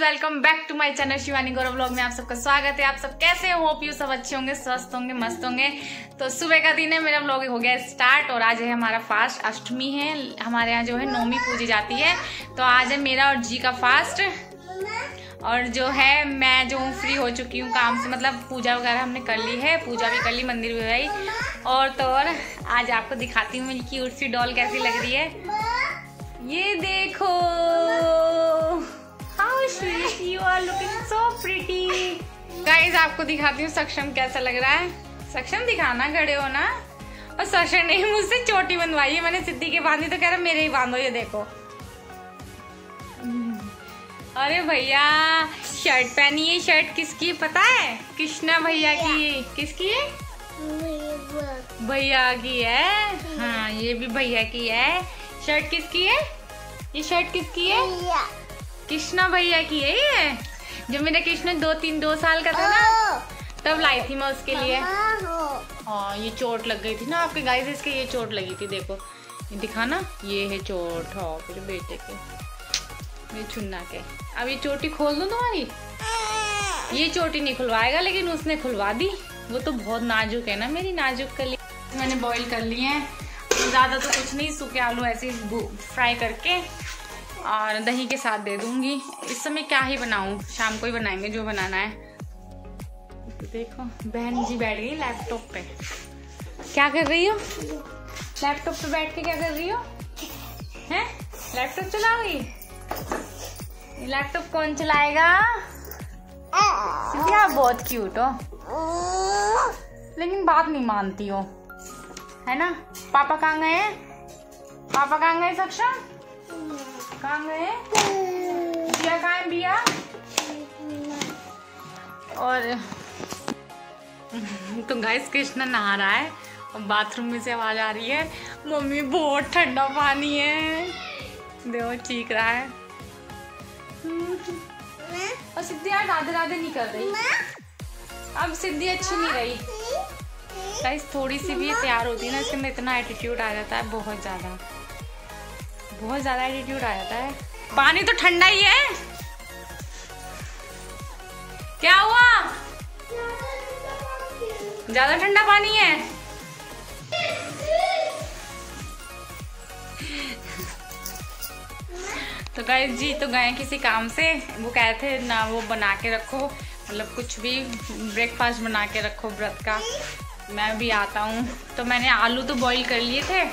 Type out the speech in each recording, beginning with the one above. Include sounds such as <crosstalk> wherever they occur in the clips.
Welcome back to my channel Shivani Gaurav blog में आप सबका स्वागत है। आप सब कैसे हो? होप यू सब अच्छे होंगे, स्वस्थ होंगे, मस्त होंगे। तो सुबह का दिन है, मेरा ब्लॉग हो गया स्टार्ट और आज है हमारा फास्ट अष्टमी है। हमारे यहाँ जो है नौमी पूजी जाती है। तो आज है मेरा और जी का फास्ट और जो है, मैं जो हूँ फ्री हो चुकी हूँ काम से। मतलब पूजा वगैरह हमने कर ली है, पूजा भी कर ली, मंदिर भी गई। और तो और आज आपको दिखाती हूँ मेरी क्यूट सी डॉल कैसी लग रही है। ये देखो! How you are looking so pretty guys आपको दिखाती हूँ सक्षम कैसा लग रहा है। सक्षम दिखाना खड़े हो ना और सक्षम ने मुझसे चोटी बनवाई है। मैंने सिद्धि के बांधी तो कह रहा मेरे ही बांधो ये देखो। अरे भैया शर्ट पहनी है। शर्ट किसकी? पता है? कृष्णा भैया की। किसकी है? भैया की है। हाँ ये भी भैया की है। शर्ट किसकी है? ये शर्ट किसकी है? कृष्णा भैया की यही है ये? जब मेरा कृष्णा दो तीन दो साल का था ना तब लाई थी मैं उसके लिए। हाँ ये चोट लग गई थी ना आपके गाय से इसके ये चोट लगी थी देखो। ये दिखाना ये है चोट हाँ मेरे बेटे के मेरे चुन्ना के। अब ये चोटी खोल दो तुम्हारी? ये चोटी नहीं खुलवाएगा लेकिन उसने खुलवा दी। वो तो बहुत नाजुक है ना मेरी नाजुक कली। मैंने बॉईल कर लिए हैं। ज़्यादा तो कुछ नहीं सूखे आलू ऐसे फ्राई करके। और दही के साथ दे दूँगी। इस समय क्या ही बनाऊँ? शाम को ही बनाएँगे, जो बनाना है। देखो, बहन जी बैठ गई लैपटॉप पे। क्या कर रही हो? लैपटॉप पे बैठ के क्या कर रही हो? हैं? लैपटॉप चलाओगी? लैपटॉप कौन चलाएगा? आप बहुत क्यूट हो। लेकिन बात नहीं मानती हो। है ना? पापा कहाँ गए पापा कहाँ गए, सक्षम? कहाँ गए बिया कहाँ है बिया? और तो गाइस कृष्णा नहा रहा है और बाथरूम में से आवाज़ आ रही है मम्मी बहुत ठंडा पानी है। देखो चीख रहा है। और सिद्धि यार राधे राधे नहीं कर रही। अब सिद्धि अच्छी नहीं रही। गाइस थोड़ी सी भी तैयार होती है ना इसके अंदर इतना एटीट्यूड आ जाता है बहुत ज़्यादा। बहुत ज़्यादा एटीट्यूड आ जाता है। पानी तो ठंडा ही है। क्या हुआ? ज़्यादा ठंडा पानी है। तो गए जी तो गए किसी काम से। वो कह थे, ना वो बना के रखो। मतलब कुछ भी ब्रेकफास्ट बना के रखो व्रत का। मैं भी आता हूँ। तो मैंने आलू तो बॉईल कर लिए थे।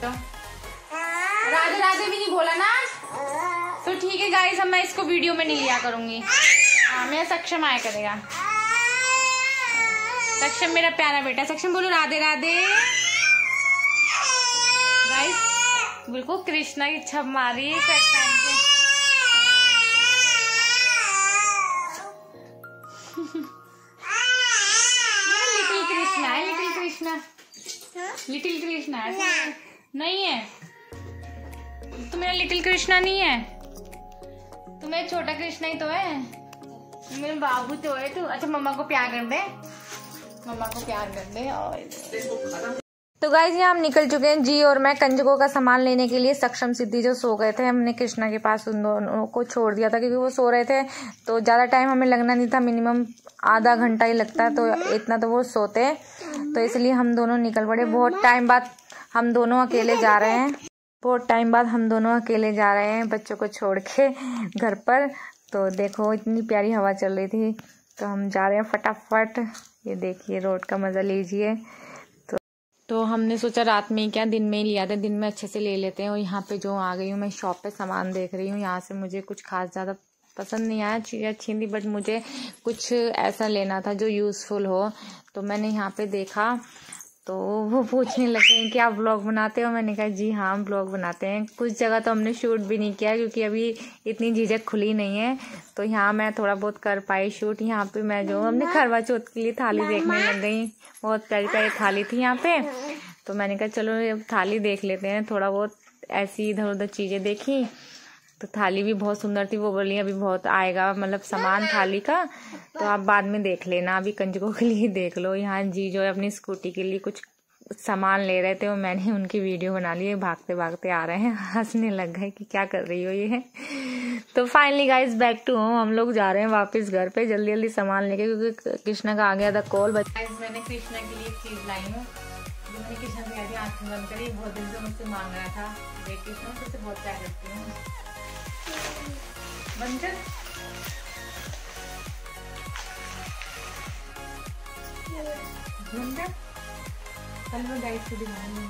तो राधे राधे भी नहीं बोला ना? तो ठीक है गाइस अब मैं इसको वीडियो में नहीं लिया करूँगी। हाँ मेरा सक्षम आया करेगा। सक्षम मेरा प्यारा बेटा सक्षम, बोलो राधे राधे। गाइस बिल्कुल कृष्णा की छप मारी लिटिल कृष्णा है लिटिल कृष्णा। लिटिल कृष्णा नहीं है। तो मेरा लिटिल कृष्णा नहीं है? तो मेरा छोटा कृष्णा ही तो है। मेरे बाबू तो है तू। अच्छा मम्मा को प्यार कर दे। मम्मा को प्यार कर दे और तो गाइज़ यहाँ हम निकल चुके हैं जी और मैं कंजकों का सामान लेने के लिए सक्षम सिद्धि जो सो गए थे हमने कृष्णा के पास उन दोनों को छोड़ दिया था क्योंकि वो सो रहे थे। तो ज़्यादा टाइम हमें लगना नहीं था मिनिमम आधा घंटा ही लगता है तो इतना तो वो सोते। तो इसलिए हम दोनों निकल पड़े। बहुत टाइम बाद हम दोनों अकेले जा रहे हैं। बहुत टाइम बाद हम दोनों अकेले जा रहे हैं बच्चों को छोड़ के घर पर। तो देखो, इतनी प्यारी हवा चल रही थी। तो हम जा रहे हैं फटाफट। ये देखिए, रोड का मज़ा लीजिए। तो तो हमने सोचा रात में ही क्या, दिन में ही लिया था। दिन में अच्छे से ले लेते हैं। और यहाँ पे जो आ गई हूँ, मैं शॉप पे सामान देख रही हूँ। यहाँ से मुझे कुछ खास ज़्यादा पसंद नहीं आया चीज़ें अच्छी थी बट मुझे कुछ ऐसा लेना था जो यूज़फुल हो। तो मैंने यहाँ पे देखा। तो वो पूछने लगे हैं कि आप ब्लॉग बनाते हो? मैंने कहा जी हाँ ब्लॉग बनाते हैं। कुछ जगह तो हमने शूट भी नहीं किया क्योंकि अभी इतनी झिझक खुली नहीं है। तो यहाँ मैं थोड़ा बहुत कर पाई शूट यहाँ पे मैं जो हमने खरवा चौथ के लिए थाली देखने लग गई। बहुत प्यारी प्यारी थाली थी यहाँ पे। तो मैंने कहा चलो थाली देख लेते हैं। थोड़ा बहुत ऐसी इधर उधर चीज़ें देखी। तो थाली भी बहुत सुंदर थी, वो बोली, अभी बहुत आएगा मतलब सामान थाली का तो आप बाद में देख लेना, अभी कंजकों के लिए देख लो। यहाँ जी जो है अपनी स्कूटी के लिए कुछ सामान ले रहे थे और मैंने उनकी वीडियो बना ली भागते भागते आ रहे हैं, हंसने लग गए कि क्या कर रही हो ये। है तो finally guys back to home हम लोग जा रहे हैं वापस घर पे जल्दी जल्दी सामान लेके, क्योंकि कृष्णा का आ गया था कॉल मैंने कृष्णा के लिए चीज़ लाई हूँ कृष्णा से बंद करी, बहुत दिन से मुझसे मांग रहा था, देख कृष्णा बहुत प्यार करती हूँ। बंद कर बंद कर कल मैं गाइस को दिखाऊँगी।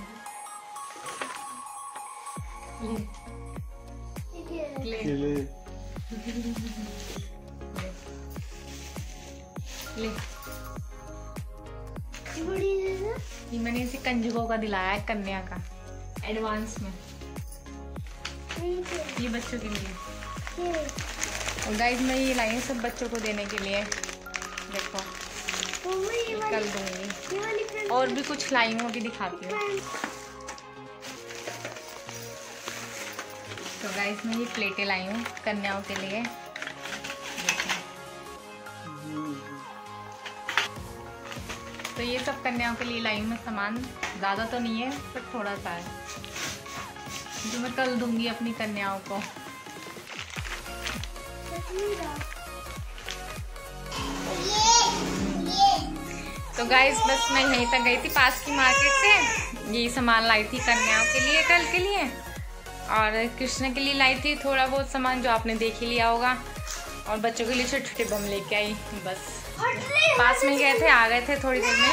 ले ले ले। ये मैंने इसे कंजुकों का दिलाया है कन्या का। एडवांस में। ये बच्चों के लिए। और गाइस मैं ये लाई सब बच्चों को देने के लिए। देखो कल दूँगी। और भी कुछ लाई हूँ अभी दिखाती हूँ। तो गाइस मैं ये प्लेटें लाई हूँ कन्याओं के लिए। तो ये सब कन्याओं के लिए लाई हूँ मैं सामान। ज़्यादा तो नहीं है, पर थोड़ा सा है। जो मैं कल दूँगी अपनी कन्याओं को। तो गाइस बस मैं यहीं तक गई थी पास की मार्केट से। यही सामान लाई थी कन्याओं के लिए, कल के लिए। और कृष्ण के लिए लाई थी थोड़ा बहुत सामान जो आपने देख ही लिया होगा। और बच्चों के लिए छोटे छोटे बम लेके आई, बस। पास में गए थे, आ गए थे थोड़ी देर में।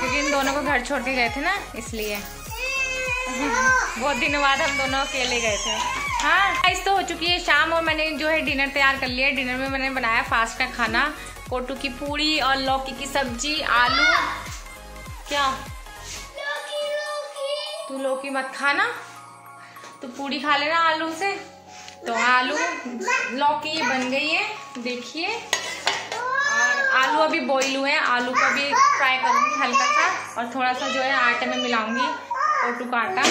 क्योंकि इन दोनों को घर छोड़ के गए थे ना, इसलिए। <laughs> बहुत दिनों बाद हम दोनों अकेले गए थे। हाँ इस तो हो चुकी है शाम और मैंने जो है डिनर तैयार कर लिया डिनर में मैंने बनाया फास्ट का खाना, कोटू की पूड़ी और लौकी की सब्ज़ी, आलू। क्या? तू लौकी मत खाना। तो पूड़ी खा लेना आलू से। तो आलू, लौकी बन गई है, देखिए। और आलू अभी बॉईल हुए हैं। आलू को भी फ्राई करूँगी हल्का सा और थोड़ा सा जो है आटे में मिलाऊँगी। कोटू का आटा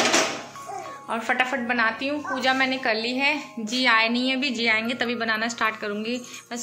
और फटाफट बनाती हूँ। पूजा मैंने कर ली है। जी आए नहीं है अभी। जी आएँगे तभी बनाना स्टार्ट करूँगी। मैं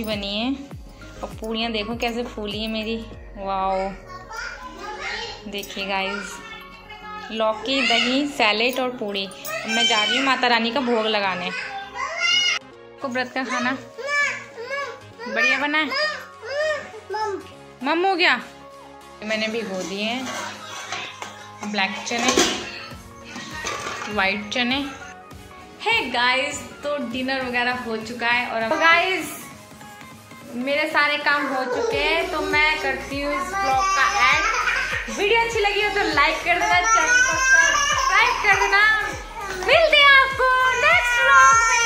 अच्छी बनी है। और पूड़ियाँ देखो कैसे फूली है मेरी। वाओ। देखिए गाइस लौकी, दही सैलेड और पूड़ी। मैं जा रही हूँ माता रानी का भोग लगाने। को व्रत का खाना? बढ़िया बना है? मम हो गया? मैंने भिगो दिए हैं। ब्लैक चने वाइट चने। है गाइस तो डिनर वगैरह हो चुका है और गाइस मेरे सारे काम हो चुके हैं तो मैं करती हूँ इस ब्लॉग का एंड वीडियो अच्छी लगी हो तो लाइक कर देना चैनल को सब्सक्राइब कर देना। मिलते हैं आपको नेक्स्ट ब्लॉग में।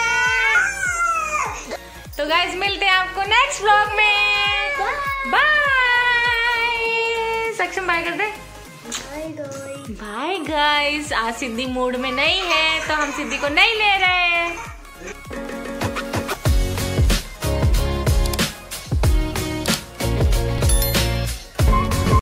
तो गाइज़ मिलते हैं आपको नेक्स्ट ब्लॉग में। बाय सक्षम बाय कर दे। बाय गाइस आज सिद्धि मूड में नहीं है तो हम सिद्धि को नहीं ले रहे